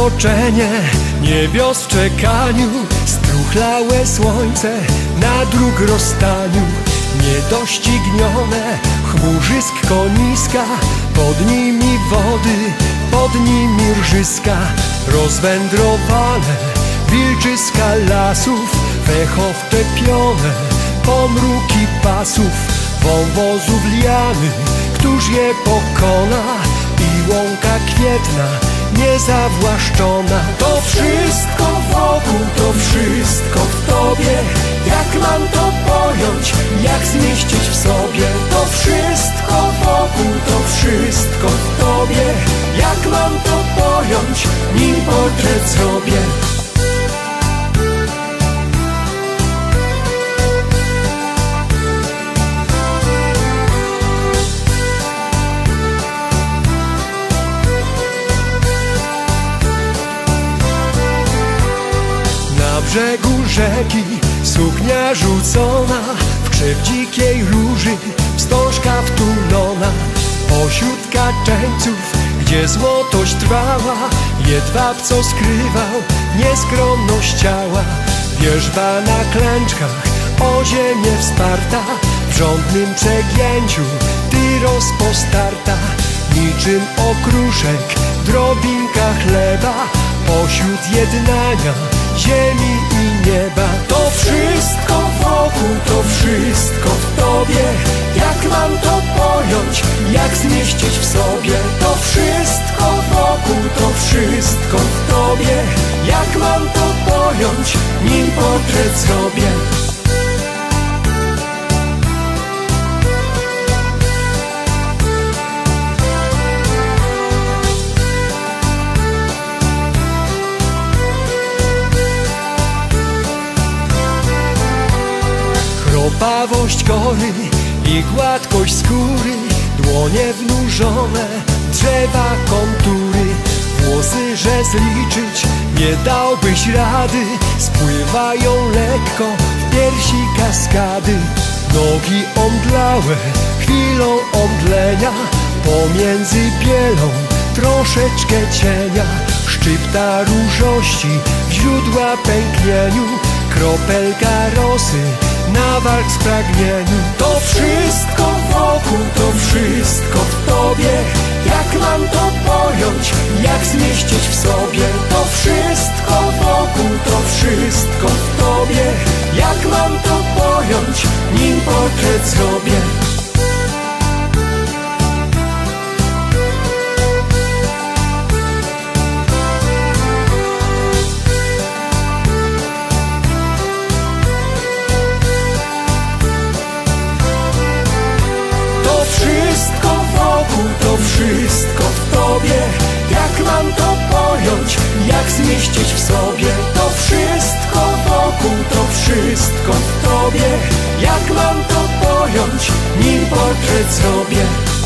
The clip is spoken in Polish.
zmroczenie niebios w czekaniu Struchlałe słońce na dróg rozstaniu. Niedoścignione chmurzysk koniska Pod nimi wody, pod nimi rżyska. Rozwędrowane wilczyska lasów Fecho wczepione, pomruki pasów Wąwozów liany, któż je pokona? I łąka kwietna niezawłaszczona. To wszystko wokół, to wszystko w Tobie. Jak mam to pojąć, jak zmieścić w sobie? To wszystko wokół, to wszystko w Tobie. Jak mam to pojąć, nim portret zrobię brzegu rzeki Suknia rzucona w krzew dzikiej róży Wstążka wtulona pośród kaczeńców Gdzie złotość trwała Jedwab co skrywał nieskromność ciała. Wierzba na klęczkach o ziemię wsparta W żądnym przegięciu ty rozpostarta Niczym okruszek, drobinka chleba Pośród jednania ziemi i nieba. To wszystko wokół, to wszystko w Tobie. Jak mam to pojąć, jak zmieścić w sobie? To wszystko wokół, to wszystko w Tobie. Jak mam to pojąć, nim portret zrobię Kropawość kory i gładkość skóry Dłonie wnurzone, drzewa kontury. Włosy, że zliczyć nie dałbyś rady Spływają lekko w piersi kaskady. Nogi omdlałe chwilą omdlenia Pomiędzy bielą troszeczkę cienia. Szczypta różości w źródła pęknieniu Kropelka rosy na walk z pragnieniu To wszystko wokół, to wszystko w Tobie. Jak mam to pojąć, jak zmieścić w sobie? To wszystko wokół, to wszystko w Tobie. Jak mam to pojąć, nim portret zrobię zmieścić w sobie To wszystko wokół, to wszystko w Tobie. Jak mam to pojąć, nim portret zrobię